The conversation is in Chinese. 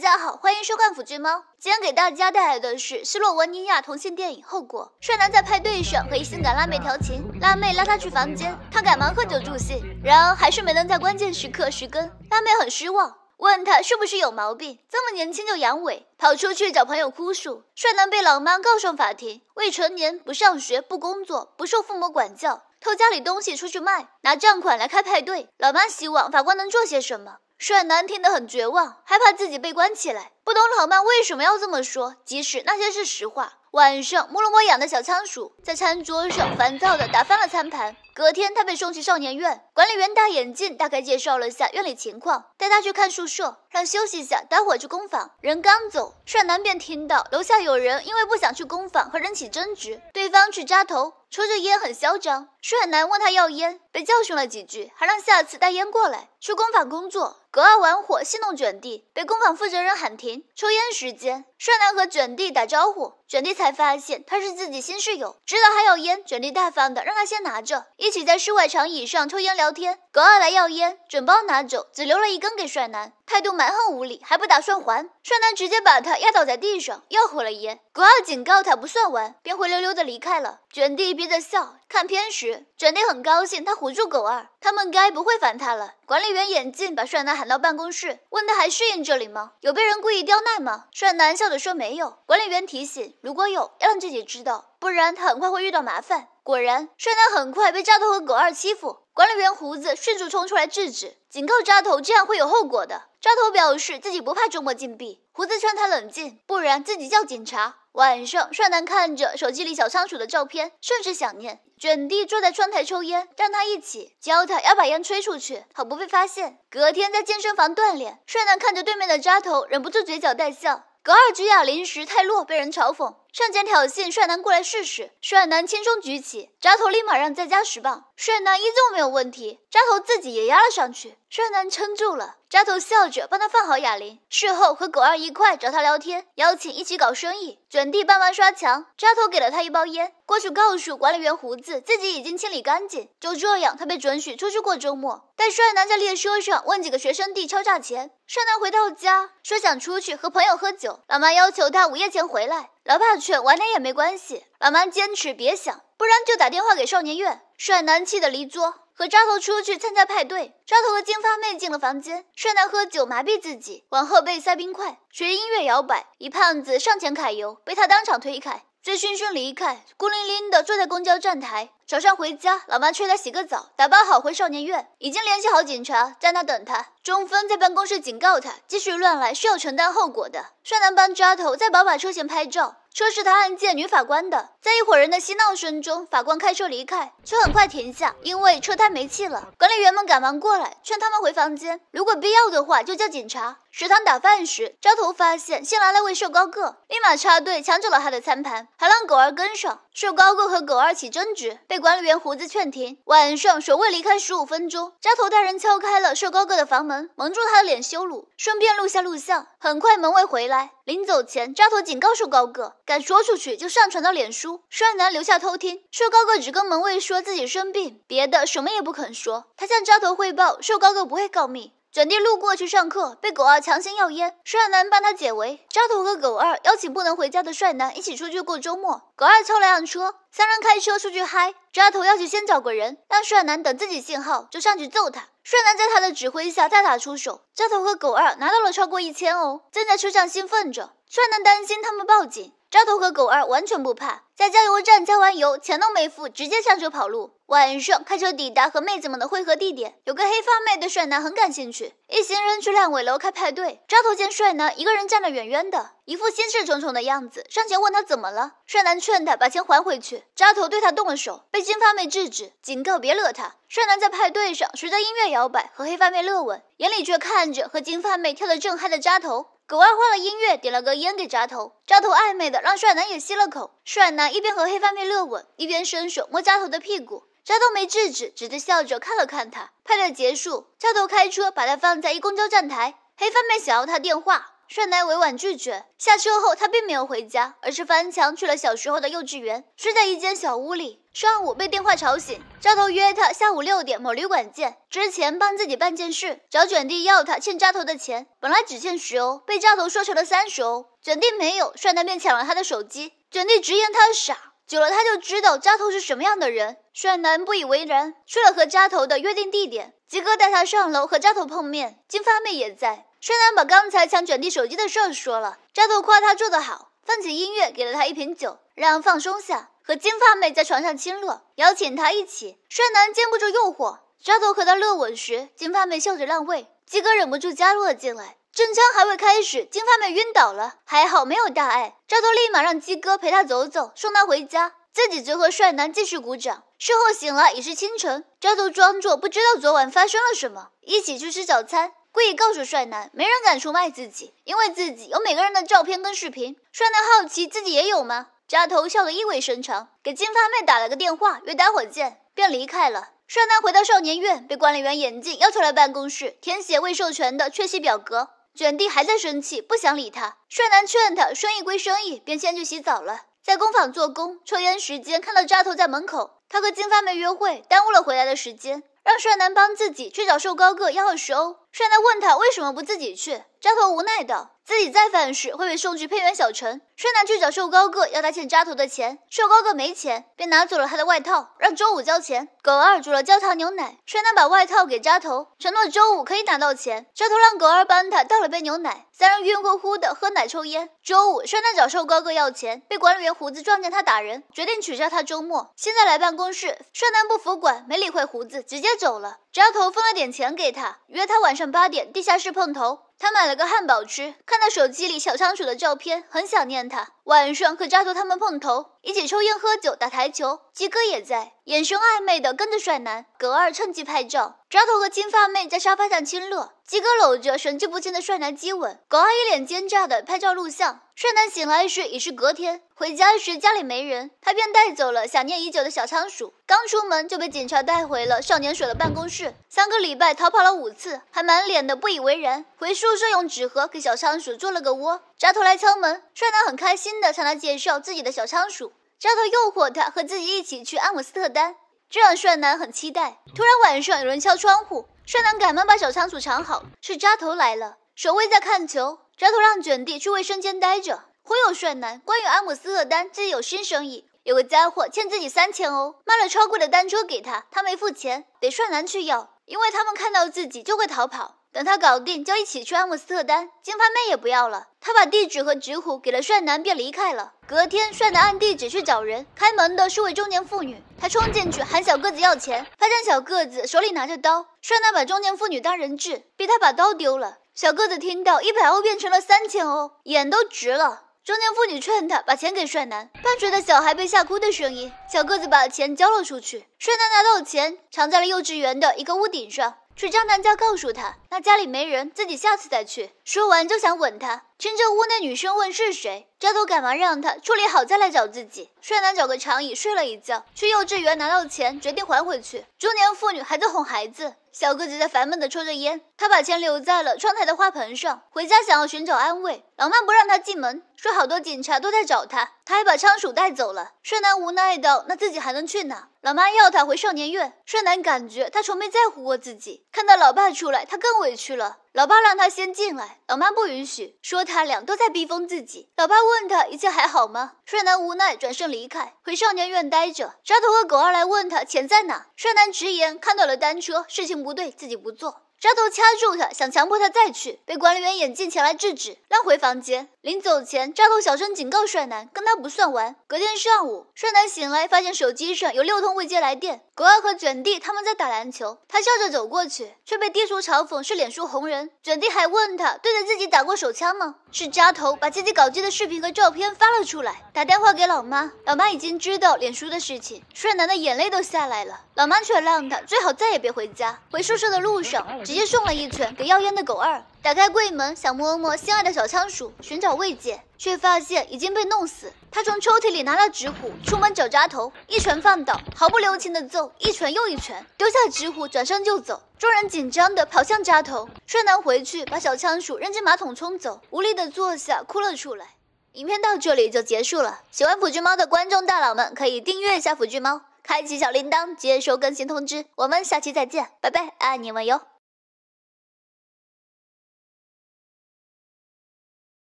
大家好，欢迎收看腐剧猫。今天给大家带来的是斯洛文尼亚同性电影《后果》。帅男在派对上和一性感辣妹调情，辣妹拉他去房间，他赶忙喝酒助兴，然而还是没能在关键时刻失根。辣妹很失望，问他是不是有毛病，这么年轻就阳痿，跑出去找朋友哭诉。帅男被老妈告上法庭，未成年不上学不工作不受父母管教，偷家里东西出去卖，拿账款来开派对。老妈希望法官能做些什么。帅男听得很绝望，害怕自己被关起来，不懂老妈为什么要这么说，即使那些是实话。晚上，摸了摸养的小仓鼠，在餐桌上烦躁地打翻了餐盘。隔天，他被送去少年院，管理员戴眼镜，大概介绍了下院里情况，带他去看宿舍，让休息一下，待会儿去工坊。人刚走，帅男便听到楼下有人因为不想去工坊和人起争执，对方去扎头。抽着烟很嚣张，帅男问他要烟，被教训了几句，还让下次带烟过来。去工坊工作，狗二玩火戏弄卷地，被工坊负责人喊停。抽烟时间，帅男和卷弟打招呼，卷弟才发现他是自己新室友，知道他要烟，卷弟大方的让他先拿着，一起在室外长椅上抽烟聊天。狗二来要烟，整包拿走，只留了一根给帅男，态度蛮横无理，还不打算还。帅男直接把他压倒在地上，又喝了烟。狗二警告他不算完，便灰溜溜的离开了。卷弟憋着笑，看片时，卷弟很高兴他唬住狗二，他们该不会烦他了。管理员眼镜把帅男喊到办公室，问他还适应这里吗？有被人故意刁难吗？帅男笑着说没有。管理员提醒，如果有，要让自己知道，不然他很快会遇到麻烦。果然，帅男很快被扎头和狗二欺负。管理员胡子迅速冲出来制止，警告扎头这样会有后果的。扎头表示自己不怕周末禁闭，胡子劝他冷静，不然自己叫警察。晚上，帅男看着手机里小仓鼠的照片，甚是想念。卷弟坐在窗台抽烟，让他一起教他要把烟吹出去，好不被发现。隔天在健身房锻炼，帅男看着对面的扎头，忍不住嘴角带笑。格尔吉亚临时太弱，被人嘲讽，上前挑衅帅男过来试试。帅男轻松举起，扎头立马让再加十磅。帅男依旧没有问题，扎头自己也压了上去。帅男撑住了，扎头笑着帮他放好哑铃。事后和狗二一块找他聊天，邀请一起搞生意。卷地帮忙刷墙，扎头给了他一包烟，过去告诉管理员胡子自己已经清理干净。就这样，他被准许出去过周末。带帅男在列车上问几个学生弟敲诈钱。帅男回到家说想出去和朋友喝酒，老妈要求他午夜前回来。老爸劝晚点也没关系，老妈坚持别想，不然就打电话给少年院。帅男气得离桌，和扎头出去参加派对。扎头和金发妹进了房间，帅男喝酒麻痹自己，往后背塞冰块，随着音乐摇摆。一胖子上前揩油，被他当场推开。醉醺醺离开，孤零零的坐在公交站台。早上回家，老妈催他洗个澡，打包好回少年院。已经联系好警察，在那等他。中分在办公室警告他，继续乱来是要承担后果的。帅男帮扎头在宝马车前拍照。车是他案件女法官的，在一伙人的嬉闹声中，法官开车离开，车很快停下，因为车胎没气了。管理员们赶忙过来，劝他们回房间，如果必要的话就叫警察。食堂打饭时，扎头发现新来了位瘦高个，立马插队抢走了他的餐盘，还让狗儿跟上。瘦高个和狗儿起争执，被管理员胡子劝停。晚上守卫离开十五分钟，扎头带人敲开了瘦高个的房门，蒙住他的脸羞辱，顺便录下录像。很快门卫回来，临走前，扎头警告瘦高个。敢说出去就上传到脸书。帅男留下偷听，瘦高个只跟门卫说自己生病，别的什么也不肯说。他向扎头汇报，瘦高个不会告密。转地路过去上课，被狗二强行要烟，帅男帮他解围。扎头和狗二邀请不能回家的帅男一起出去过周末。狗二敲了辆车，三人开车出去嗨。扎头要去先找个人，让帅男等自己信号就上去揍他。帅男在他的指挥下大打出手，扎头和狗二拿到了超过一千欧，正在车上兴奋着。帅男担心他们报警。扎头和狗二完全不怕，在加油站加完油，钱都没付，直接上车跑路。晚上开车抵达和妹子们的汇合地点，有个黑发妹对帅男很感兴趣。一行人去烂尾楼开派对，扎头见帅男一个人站得远远的，一副心事重重的样子，上前问他怎么了。帅男劝他把钱还回去，扎头对他动了手，被金发妹制止，警告别惹他。帅男在派对上随着音乐摇摆，和黑发妹热吻，眼里却看着和金发妹跳得正嗨的扎头。狗二换了音乐，点了个烟给扎头，扎头暧昧的让帅男也吸了口。帅男一边和黑发妹热吻，一边伸手摸扎头的屁股，扎头没制止，只是笑着看了看他。派对结束，渣头开车把他放在一公交站台，黑发妹想要他电话，帅男委婉拒绝。下车后，他并没有回家，而是翻墙去了小时候的幼稚园，睡在一间小屋里。上午被电话吵醒，扎头约他下午六点某旅馆见。之前帮自己办件事，找卷弟要他欠扎头的钱，本来只欠十欧，被扎头说成了三十欧。卷弟没有，帅男便抢了他的手机。卷弟直言他傻，久了他就知道扎头是什么样的人。帅男不以为然，去了和扎头的约定地点。吉哥带他上楼和扎头碰面，金发妹也在。帅男把刚才抢卷弟手机的事说了，扎头夸他做得好，放起音乐，给了他一瓶酒，让放松下。和金发妹在床上亲热，邀请她一起。帅男禁不住诱惑，扎头和他热吻时，金发妹笑着让位。鸡哥忍不住加入了进来。正枪还未开始，金发妹晕倒了，还好没有大碍。渣头立马让鸡哥陪他走走，送他回家，自己则和帅男继续鼓掌。事后醒来已是清晨，渣头装作不知道昨晚发生了什么，一起去吃早餐，故意告诉帅男没人敢出卖自己，因为自己有每个人的照片跟视频。帅男好奇自己也有吗？扎头笑得意味深长，给金发妹打了个电话，约待会见，便离开了。帅男回到少年院，被管理员眼镜要求来办公室填写未授权的缺席表格。卷弟还在生气，不想理他。帅男劝他，生意归生意，便先去洗澡了。在工坊做工，抽烟时间看到扎头在门口，他和金发妹约会，耽误了回来的时间，让帅男帮自己去找瘦高个要二十欧。帅男问他为什么不自己去，扎头无奈道。自己再犯事会被送去偏远小城。帅男去找瘦高个要他欠扎头的钱，瘦高个没钱，便拿走了他的外套，让周五交钱。狗二煮了焦糖牛奶，帅男把外套给扎头，承诺周五可以拿到钱。扎头让狗二帮他倒了杯牛奶，三人晕乎乎的喝奶抽烟。周五，帅男找瘦高个要钱，被管理员胡子撞见他打人，决定取消他周末。现在来办公室，帅男不服管，没理会胡子，直接走了。扎头分了点钱给他，约他晚上晚上八点地下室碰头。他买了个汉堡吃，看到手机里小仓鼠的照片，很想念他。晚上和扎头他们碰头，一起抽烟喝酒打台球，鸡哥也在，眼神暧昧的跟着帅男。葛二趁机拍照，扎头和金发妹在沙发上亲热，鸡哥搂着神志不清的帅男激吻，葛二一脸奸诈的拍照录像。帅男醒来时已是隔天，回家时家里没人，他便带走了想念已久的小仓鼠。刚出门就被警察带回了少年水的办公室，三个礼拜逃跑了五次，还满脸的不以为然。回宿宿舍用纸盒给小仓鼠做了个窝。扎头来敲门，帅男很开心的向他介绍自己的小仓鼠。扎头诱惑他和自己一起去阿姆斯特丹，这让帅男很期待。突然晚上有人敲窗户，帅男赶忙把小仓鼠藏好，是扎头来了，守卫在看球。扎头让卷弟去卫生间待着，忽悠帅男。关于阿姆斯特丹，自己有新生意，有个家伙欠自己三千欧，卖了超贵的单车给他，他没付钱，得帅男去要，因为他们看到自己就会逃跑。等他搞定，就一起去阿姆斯特丹。金发妹也不要了，他把地址和纸虎给了帅男，便离开了。隔天，帅男按地址去找人，开门的是位中年妇女。他冲进去喊小个子要钱，发现小个子手里拿着刀。帅男把中年妇女当人质，逼他把刀丢了。小个子听到一百欧变成了三千欧，眼都直了。中年妇女劝他把钱给帅男，伴随着小孩被吓哭的声音，小个子把钱交了出去。帅男拿到钱，藏在了幼稚园的一个屋顶上，去张楠家告诉他，那家里没人，自己下次再去。说完就想吻他，听着屋内女生问是谁，渣头赶忙让他处理好再来找自己。帅男找个长椅睡了一觉，去幼稚园拿到钱，决定还回去。中年妇女还在哄孩子。小个子在烦闷的抽着烟，他把钱留在了窗台的花盆上。回家想要寻找安慰，老妈不让他进门，说好多警察都在找他。他还把仓鼠带走了。帅男无奈道：“那自己还能去哪？”老妈要他回少年院。帅男感觉他从没在乎过自己，看到老爸出来，他更委屈了。老爸让他先进来，老妈不允许，说他俩都在逼疯自己。老爸问他一切还好吗？帅男无奈转身离开，回少年院待着。扎头和狗二来问他钱在哪，帅男直言看到了单车，事情不对，自己不做。渣头掐住他，想强迫他再去，被管理员眼镜前来制止，让回房间。临走前，渣头小声警告帅男，跟他不算完。隔天上午，帅男醒来，发现手机上有六通未接来电。狗二和卷弟他们在打篮球，他笑着走过去，却被地叔嘲讽是脸书红人。卷弟还问他对着自己打过手枪吗？是扎头把自己搞基的视频和照片发了出来，打电话给老妈，老妈已经知道脸书的事情，帅男的眼泪都下来了。老妈却让他最好再也别回家。回宿舍的路上。直接送了一拳给要烟的狗二，打开柜门想摸摸心爱的小仓鼠，寻找慰藉，却发现已经被弄死。他从抽屉里拿了纸虎，出门找扎头，一拳放倒，毫不留情的揍，一拳又一拳，丢下纸虎转身就走。众人紧张的跑向扎头，帅男回去把小仓鼠扔进马桶冲走，无力的坐下哭了出来。影片到这里就结束了，喜欢腐剧猫的观众大佬们可以订阅一下腐剧猫，开启小铃铛接收更新通知。我们下期再见，拜拜，爱你们哟。